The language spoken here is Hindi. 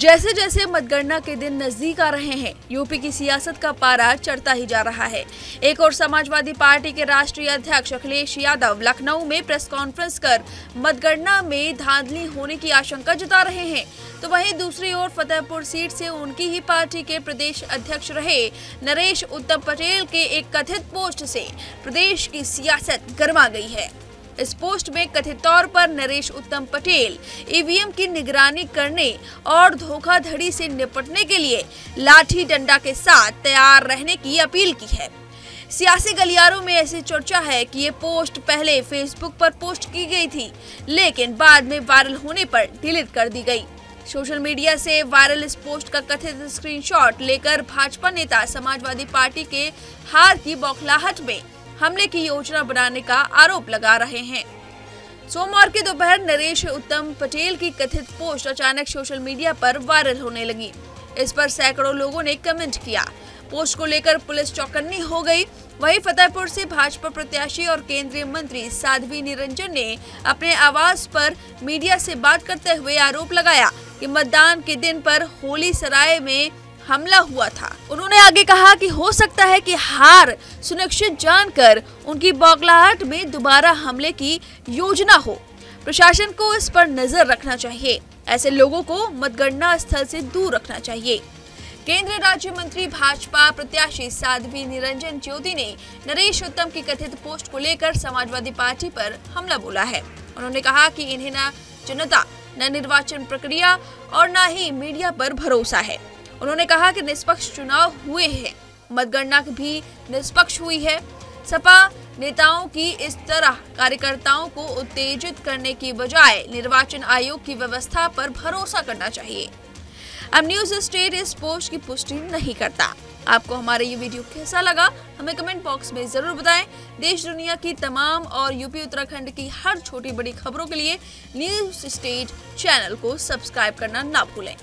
जैसे जैसे मतगणना के दिन नज़दीक आ रहे हैं, यूपी की सियासत का पारा चढ़ता ही जा रहा है। एक और समाजवादी पार्टी के राष्ट्रीय अध्यक्ष अखिलेश यादव लखनऊ में प्रेस कॉन्फ्रेंस कर मतगणना में धांधली होने की आशंका जता रहे हैं। तो वहीं दूसरी ओर फतेहपुर सीट से उनकी ही पार्टी के प्रदेश अध्यक्ष रहे नरेश उत्तम पटेल के एक कथित पोस्ट से प्रदेश की सियासत गर्मा गई है। इस पोस्ट में कथित तौर पर नरेश उत्तम पटेल, ईवीएम की निगरानी करने और धोखाधड़ी से निपटने के लिए लाठी डंडा के साथ तैयार रहने की अपील की है। सियासी गलियारों में ऐसी चर्चा है कि ये पोस्ट पहले फेसबुक पर पोस्ट की गई थी, लेकिन बाद में वायरल होने पर डिलीट कर दी गई। सोशल मीडिया से वायरल इस पोस्ट का कथित स्क्रीनशॉट लेकर भाजपा नेता समाजवादी पार्टी के हार की बौखलाहट में हमले की योजना बनाने का आरोप लगा रहे हैं। सोमवार की दोपहर नरेश उत्तम पटेल की कथित पोस्ट अचानक सोशल मीडिया पर वायरल होने लगी। इस पर सैकड़ों लोगों ने कमेंट किया। पोस्ट को लेकर पुलिस चौकन्नी हो गई। वहीं फतेहपुर से भाजपा प्रत्याशी और केंद्रीय मंत्री साध्वी निरंजन ने अपने आवास पर मीडिया से बात करते हुए आरोप लगाया कि मतदान के दिन पर होली सराय में हमला हुआ था। उन्होंने आगे कहा कि हो सकता है कि हार सुनिश्चित जानकर उनकी बौखलाहट में दोबारा हमले की योजना हो। प्रशासन को इस पर नज़र रखना चाहिए। ऐसे लोगों को मतगणना स्थल से दूर रखना चाहिए। केंद्रीय राज्य मंत्री भाजपा प्रत्याशी साध्वी निरंजन ज्योति ने नरेश उत्तम की कथित पोस्ट को लेकर समाजवादी पार्टी पर हमला बोला है। उन्होंने कहा कि इन्हें न जनता, न निर्वाचन प्रक्रिया और न ही मीडिया पर भरोसा है। उन्होंने कहा कि निष्पक्ष चुनाव हुए हैं। मतगणना भी निष्पक्ष हुई है। सपा नेताओं की इस तरह कार्यकर्ताओं को उत्तेजित करने की बजाय निर्वाचन आयोग की व्यवस्था पर भरोसा करना चाहिए। अब न्यूज़ स्टेट इस पोस्ट की पुष्टि नहीं करता। आपको हमारा ये वीडियो कैसा लगा, हमें कमेंट बॉक्स में ज़रूर बताएँ। देश दुनिया की तमाम और यूपी उत्तराखंड की हर छोटी बड़ी खबरों के लिए न्यूज़ स्टेट चैनल को सब्सक्राइब करना ना भूलें।